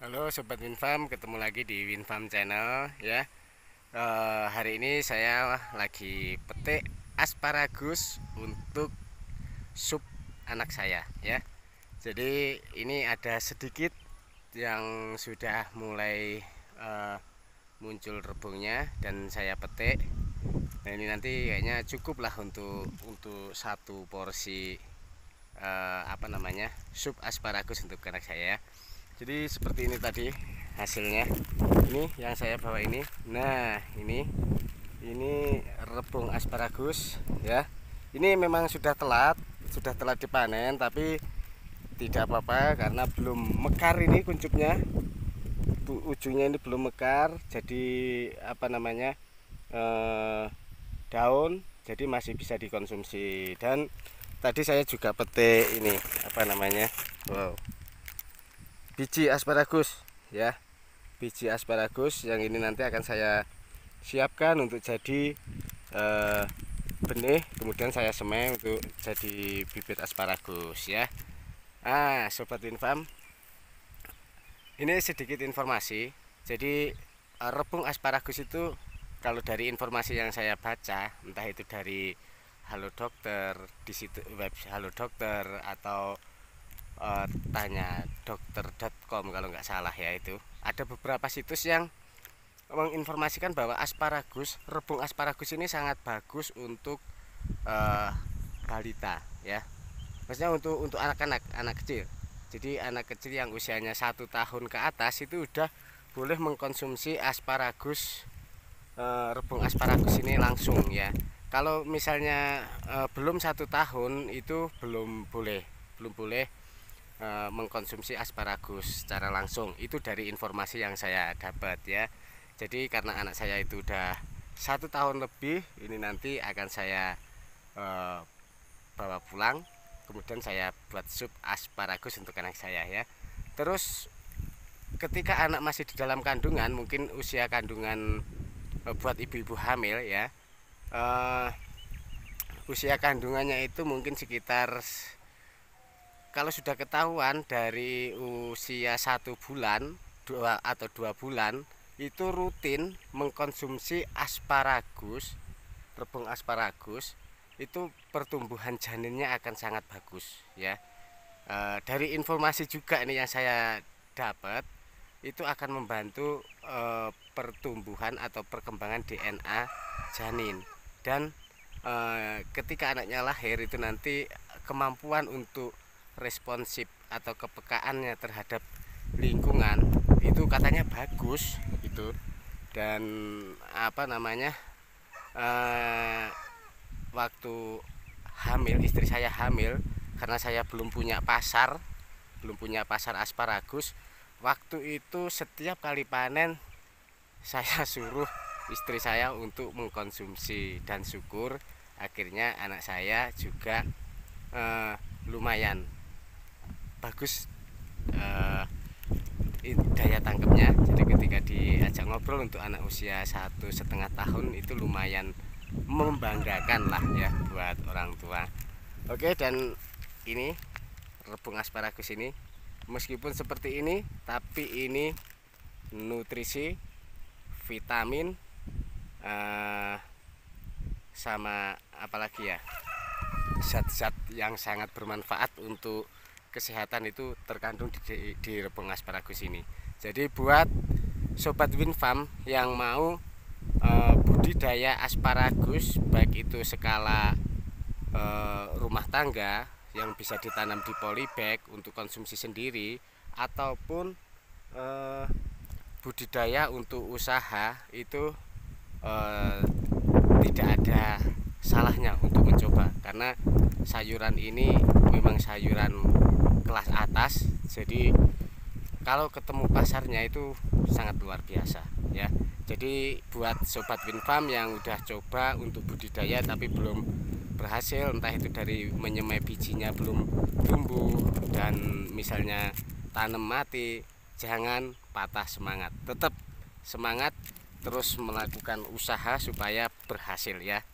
Halo Sobat Winfarm, ketemu lagi di Winfarm Channel ya. E, hari ini saya lagi petik asparagus untuk sup anak saya ya. Jadi ini ada sedikit yang sudah mulai e, muncul rebungnya dan saya petik. Nah ini nanti kayaknya cukup lah untuk untuk satu porsi e, apa namanya sup asparagus untuk anak saya. Jadi seperti ini tadi hasilnya. Ini yang saya bawa ini. Nah ini. Ini rebung asparagus ya. Ini memang sudah telat sudah telat dipanen tapi tidak apa-apa karena belum mekar ini kuncupnya. Ujungnya ini belum mekar jadi apa namanya eh, daun jadi masih bisa dikonsumsi. Dan tadi saya juga petik ini apa namanya wow biji asparagus ya. Biji asparagus yang ini nanti akan saya siapkan untuk jadi eh, benih kemudian saya semai untuk jadi bibit asparagus ya. Ah sobat infam ini sedikit informasi. Jadi eh, rebung asparagus itu kalau dari informasi yang saya baca entah itu dari halo dokter di situ web halo dokter atau uh, tanya dokter.com kalau nggak salah ya itu. Ada beberapa situs yang menginformasikan bahwa asparagus rebung asparagus ini sangat bagus untuk uh, balita ya. Maksudnya untuk untuk anak-anak anak kecil. Jadi anak kecil yang usianya satu tahun ke atas itu udah boleh mengkonsumsi asparagus uh, rebung asparagus ini langsung ya. Kalau misalnya uh, belum satu tahun itu belum boleh belum boleh e, mengkonsumsi asparagus secara langsung. Itu dari informasi yang saya dapat ya. Jadi karena anak saya itu udah satu tahun lebih ini nanti akan saya e, bawa pulang. Kemudian saya buat sup asparagus untuk anak saya ya. Terus ketika anak masih di dalam kandungan mungkin usia kandungan e, buat ibu-ibu hamil ya e, usia kandungannya itu mungkin sekitar kalau sudah ketahuan dari usia satu bulan dua atau dua bulan itu rutin mengkonsumsi asparagus rebung asparagus itu pertumbuhan janinnya akan sangat bagus ya. E, dari informasi juga ini yang saya dapat itu akan membantu e, pertumbuhan atau perkembangan DNA janin. Dan e, ketika anaknya lahir itu nanti kemampuan untuk responsif atau kepekaannya terhadap lingkungan itu katanya bagus gitu. Dan apa namanya eh, waktu hamil istri saya hamil karena saya belum punya pasar belum punya pasar asparagus waktu itu setiap kali panen saya suruh istri saya untuk mengkonsumsi dan syukur. Akhirnya anak saya juga eh, lumayan bagus uh, daya tangkapnya. Jadi ketika diajak ngobrol untuk anak usia satu setengah tahun itu lumayan membanggakan lah ya buat orang tua. Oke dan ini rebung asparagus ini meskipun seperti ini tapi ini nutrisi vitamin uh, sama apalagi ya zat-zat yang sangat bermanfaat untuk kesehatan itu terkandung di, di rebung asparagus ini. Jadi buat sobat winfarm yang mau e, budidaya asparagus baik itu skala e, rumah tangga yang bisa ditanam di polybag untuk konsumsi sendiri ataupun e, budidaya untuk usaha itu e, tidak ada salahnya untuk mencoba. Karena sayuran ini memang sayuran kelas atas. Jadi kalau ketemu pasarnya itu sangat luar biasa ya. Jadi buat sobat winfarm yang udah coba untuk budidaya tapi belum berhasil entah itu dari menyemai bijinya belum tumbuh dan misalnya tanam mati jangan patah semangat. Tetap semangat terus melakukan usaha supaya berhasil ya.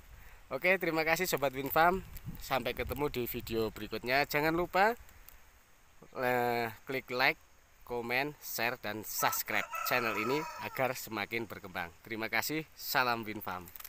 Oke terima kasih Sobat Winfarm. Sampai ketemu di video berikutnya. Jangan lupa uh, klik like komen, share, dan subscribe channel ini agar semakin berkembang. Terima kasih, salam Winfarm.